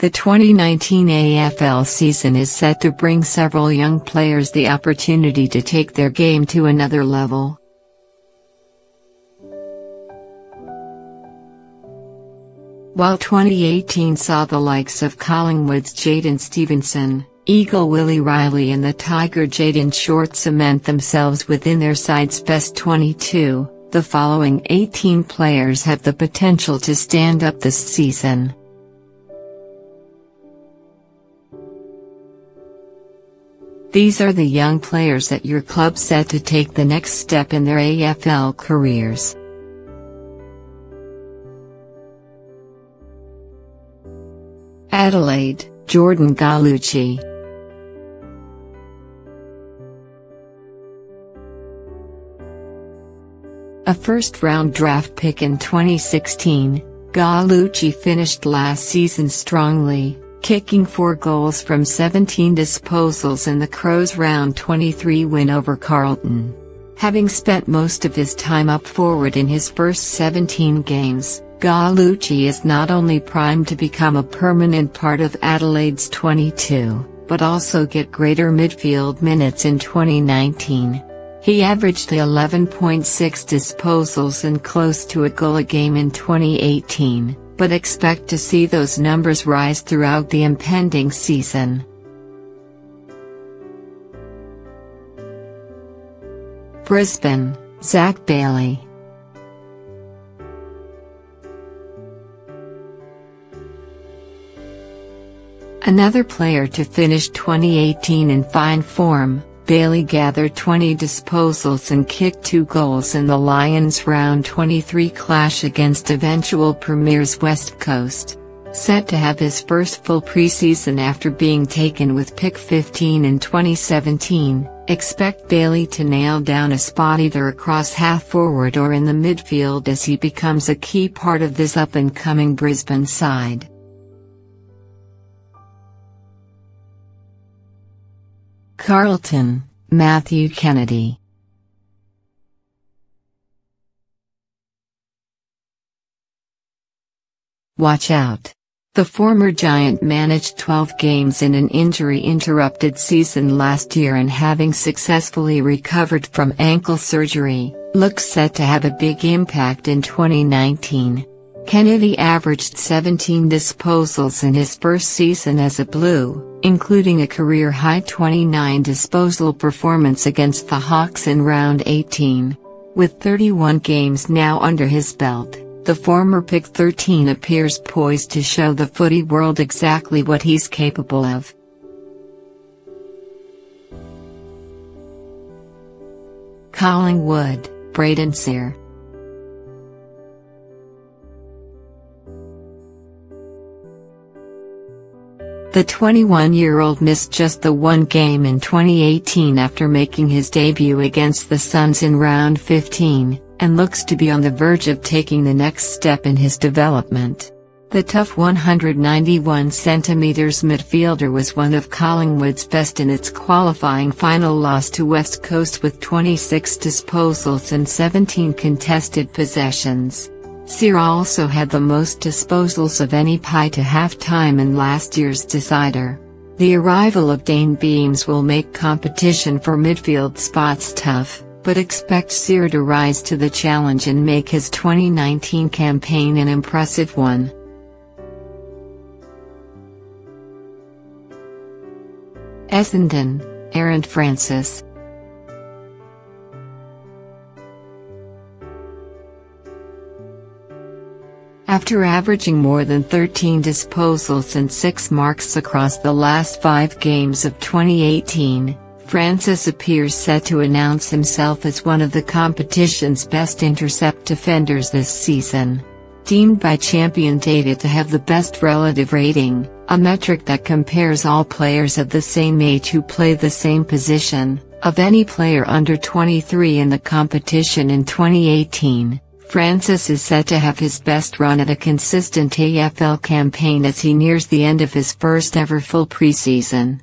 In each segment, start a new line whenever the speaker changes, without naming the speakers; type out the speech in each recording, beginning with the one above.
The 2019 AFL season is set to bring several young players the opportunity to take their game to another level. While 2018 saw the likes of Collingwood's Jaidyn Stephenson, Eagle Willie Rioli and the Tiger Jayden Short cement themselves within their side's best 22, the following 18 players have the potential to stand up this season. These are the young players at your club set to take the next step in their AFL careers. Adelaide, Jordan Gallucci. A first-round draft pick in 2016, Gallucci finished last season strongly, kicking 4 goals from 17 disposals in the Crows round 23 win over Carlton. Having spent most of his time up forward in his first 17 games, Gallucci is not only primed to become a permanent part of Adelaide's 22, but also get greater midfield minutes in 2019. He averaged 11.6 disposals and close to a goal a game in 2018 but expect to see those numbers rise throughout the impending season. Brisbane, Zach Bailey. Another player to finish 2018 in fine form, Bailey gathered 20 disposals and kicked two goals in the Lions' round 23 clash against eventual Premiers West Coast. Set to have his first full preseason after being taken with pick 15 in 2017, expect Bailey to nail down a spot either across half forward or in the midfield as he becomes a key part of this up-and-coming Brisbane side. Carlton, Matthew Kennedy. Watch out. The former Giant managed 12 games in an injury-interrupted season last year and having successfully recovered from ankle surgery, looks set to have a big impact in 2019. Kennedy averaged 17 disposals in his first season as a Blue, including a career-high 29 disposal performance against the Hawks in round 18. With 31 games now under his belt, the former pick 13 appears poised to show the footy world exactly what he's capable of. Collingwood, Brayden Sier The 21-year-old missed just the one game in 2018 after making his debut against the Suns in round 15, and looks to be on the verge of taking the next step in his development. The tough 191 centimeters midfielder was one of Collingwood's best in its qualifying final loss to West Coast with 26 disposals and 17 contested possessions. Sier also had the most disposals of any pie to half-time in last year's decider. The arrival of Dayne Beams will make competition for midfield spots tough, but expect Sier to rise to the challenge and make his 2019 campaign an impressive one. Essendon, Aaron Francis After averaging more than 13 disposals and 6 marks across the last 5 games of 2018, Francis appears set to announce himself as one of the competition's best intercept defenders this season. Deemed by Champion Data to have the best relative rating, a metric that compares all players of the same age who play the same position, of any player under 23 in the competition in 2018. Francis is set to have his best run at a consistent AFL campaign as he nears the end of his first ever full preseason.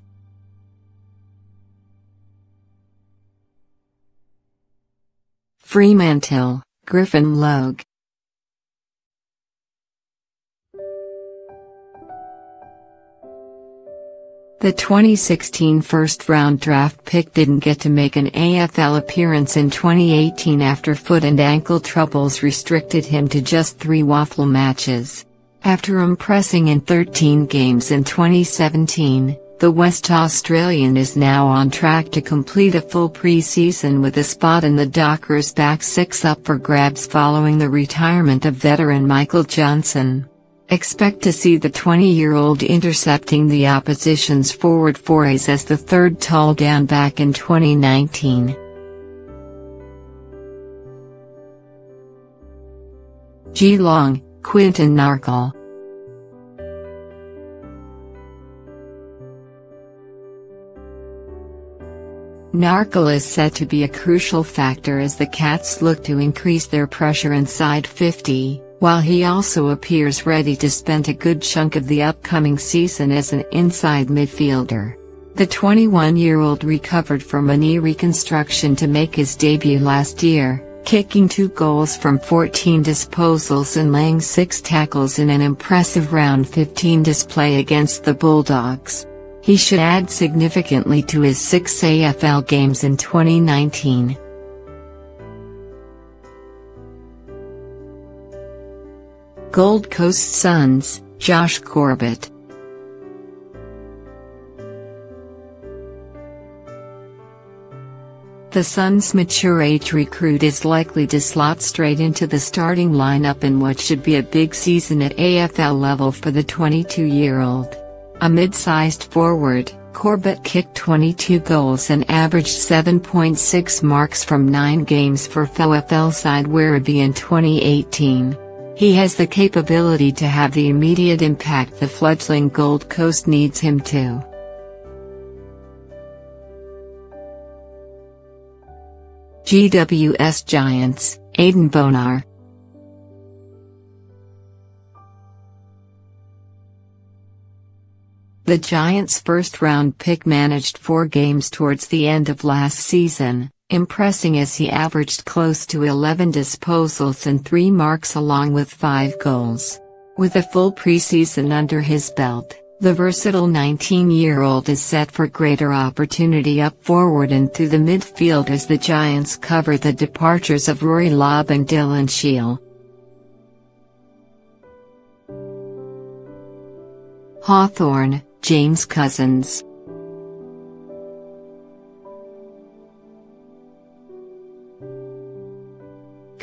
Fremantle, Griffin Logue The 2016 first-round draft pick didn't get to make an AFL appearance in 2018 after foot and ankle troubles restricted him to just three WAFL matches. After impressing in 13 games in 2017, the West Australian is now on track to complete a full pre-season with a spot in the Dockers back six up for grabs following the retirement of veteran Michael Johnson. Expect to see the 20-year-old intercepting the opposition's forward forays as the third tall down back in 2019. Geelong, Quinton Narkle. Narkle is said to be a crucial factor as the Cats look to increase their pressure inside 50 while he also appears ready to spend a good chunk of the upcoming season as an inside midfielder. The 21-year-old recovered from a knee reconstruction to make his debut last year, kicking two goals from 14 disposals and laying six tackles in an impressive round 15 display against the Bulldogs. He should add significantly to his six AFL games in 2019. Gold Coast Suns, Josh Corbett. The Suns' mature age recruit is likely to slot straight into the starting lineup in what should be a big season at AFL level for the 22-year-old. A mid-sized forward, Corbett kicked 22 goals and averaged 7.6 marks from 9 games for VFL side Werribee in 2018. He has the capability to have the immediate impact the fledgling Gold Coast needs him to. GWS Giants, Aiden Bonar. The Giants' first-round pick managed four games towards the end of last season, impressing as he averaged close to 11 disposals and 3 marks along with 5 goals. With a full preseason under his belt, the versatile 19-year-old is set for greater opportunity up forward and through the midfield as the Giants cover the departures of Rory Lobb and Dylan Shiel. Hawthorn, James Cousins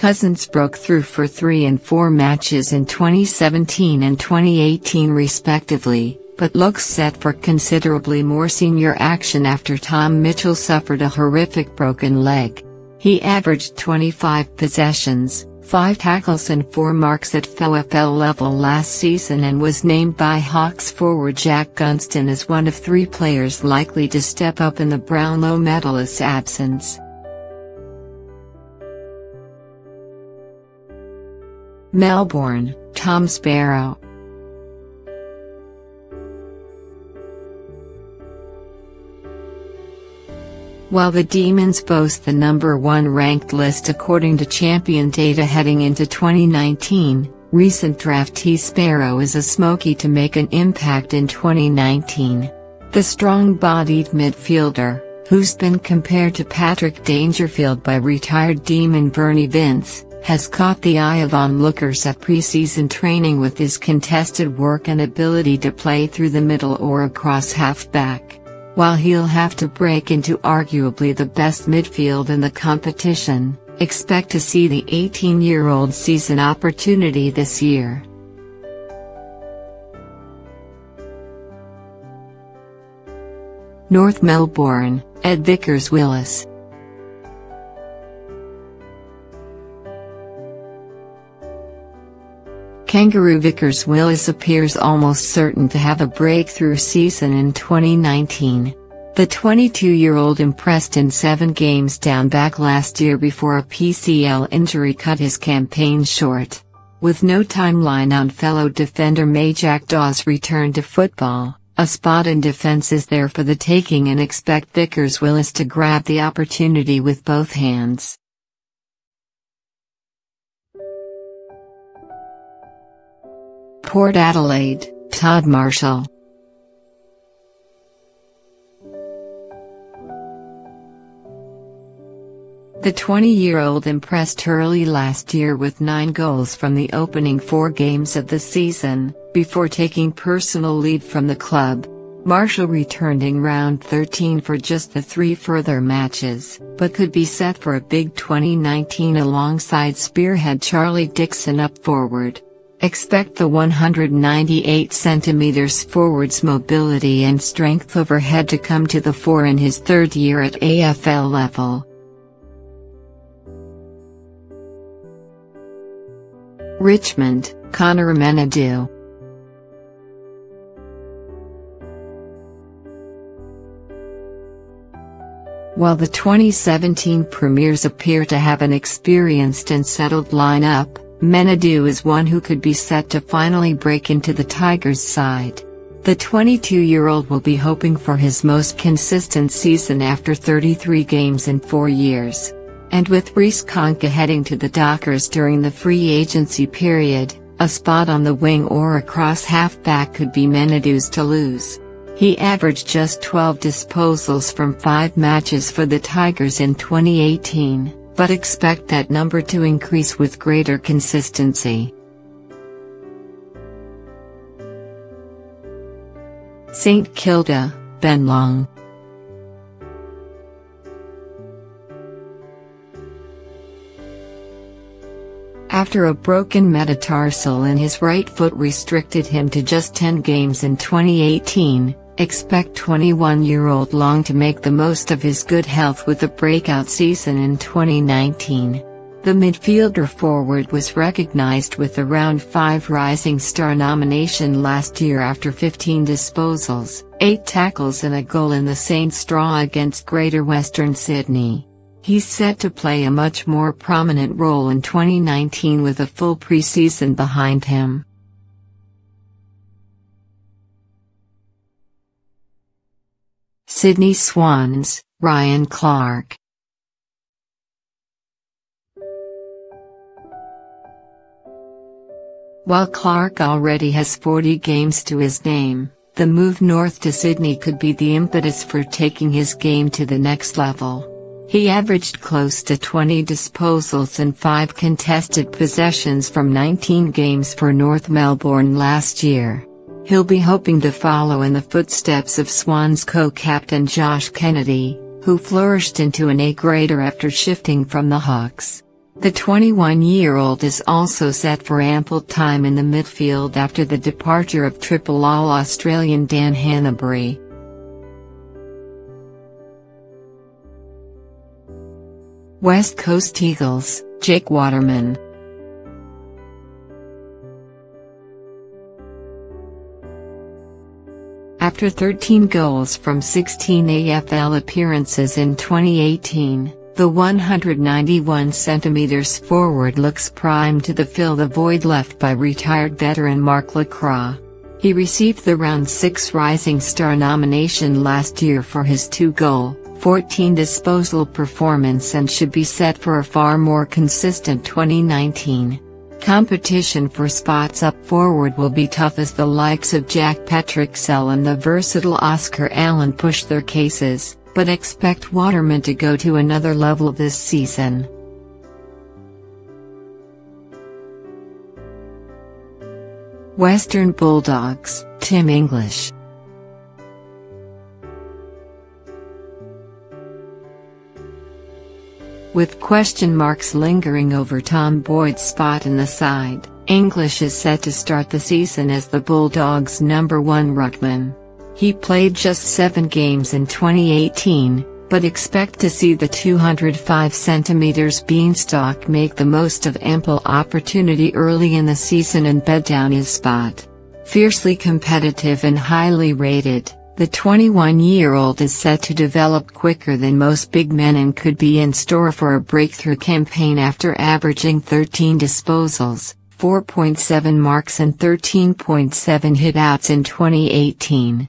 Cousins broke through for three and four matches in 2017 and 2018 respectively, but looks set for considerably more senior action after Tom Mitchell suffered a horrific broken leg. He averaged 25 possessions, 5 tackles and 4 marks at VFL level last season and was named by Hawks forward Jack Gunston as one of three players likely to step up in the Brownlow medalist's absence. Melbourne, Tom Sparrow. While the Demons boast the number one ranked list according to champion data heading into 2019, recent draftee Sparrow is a smoky to make an impact in 2019. The strong-bodied midfielder, who's been compared to Patrick Dangerfield by retired Demon Bernie Vince, has caught the eye of onlookers at preseason training with his contested work and ability to play through the middle or across halfback. While he'll have to break into arguably the best midfield in the competition, expect to see the 18-year-old season opportunity this year. North Melbourne, Ed Vickers Willis Kangaroo Vickers Willis appears almost certain to have a breakthrough season in 2019. The 22-year-old impressed in seven games down back last year before a PCL injury cut his campaign short. With no timeline on fellow defender Majak Daw's return to football, a spot in defense is there for the taking and expect Vickers Willis to grab the opportunity with both hands. Port Adelaide, Todd Marshall. The 20-year-old impressed early last year with nine goals from the opening four games of the season, before taking personal leave from the club. Marshall returned in round 13 for just the three further matches, but could be set for a big 2019 alongside spearhead Charlie Dixon up forward. Expect the 198 centimeters forward's mobility and strength overhead to come to the fore in his third year at AFL level. Richmond, Connor Menadue While the 2017 Premiers appear to have an experienced and settled lineup, Menadue is one who could be set to finally break into the Tigers' side. The 22-year-old will be hoping for his most consistent season after 33 games in four years. And with Reece Conca heading to the Dockers during the free agency period, a spot on the wing or across halfback could be Menadue's to lose. He averaged just 12 disposals from 5 matches for the Tigers in 2018, but expect that number to increase with greater consistency. St Kilda, Ben Long After a broken metatarsal in his right foot restricted him to just 10 games in 2018, Expect 21-year-old Long to make the most of his good health with a breakout season in 2019. The midfielder forward was recognized with the Round 5 Rising Star nomination last year after 15 disposals, 8 tackles and a goal in the Saints draw against Greater Western Sydney. He's set to play a much more prominent role in 2019 with a full preseason behind him. Sydney Swans, Ryan Clark. While Clark already has 40 games to his name, the move north to Sydney could be the impetus for taking his game to the next level. He averaged close to 20 disposals and 5 contested possessions from 19 games for North Melbourne last year. He'll be hoping to follow in the footsteps of Swans co-captain Josh Kennedy, who flourished into an A-grader after shifting from the Hawks. The 21-year-old is also set for ample time in the midfield after the departure of Triple All-Australian Dan Hannebery. West Coast Eagles, Jake Waterman After 13 goals from 16 AFL appearances in 2018, the 191 cm forward looks primed to fill the void left by retired veteran Mark LeCras. He received the Round 6 Rising Star nomination last year for his two-goal, 14 disposal performance and should be set for a far more consistent 2019. Competition for spots up forward will be tough as the likes of Jack Petruccelle and the versatile Oscar Allen push their cases, but expect Waterman to go to another level this season. Western Bulldogs, Tim English With question marks lingering over Tom Boyd's spot in the side, English is set to start the season as the Bulldogs' number one ruckman. He played just seven games in 2018, but expect to see the 205 cm beanstalk make the most of ample opportunity early in the season and bed down his spot. Fiercely competitive and highly rated, the 21-year-old is set to develop quicker than most big men and could be in store for a breakthrough campaign after averaging 13 disposals, 4.7 marks and 13.7 hitouts in 2018.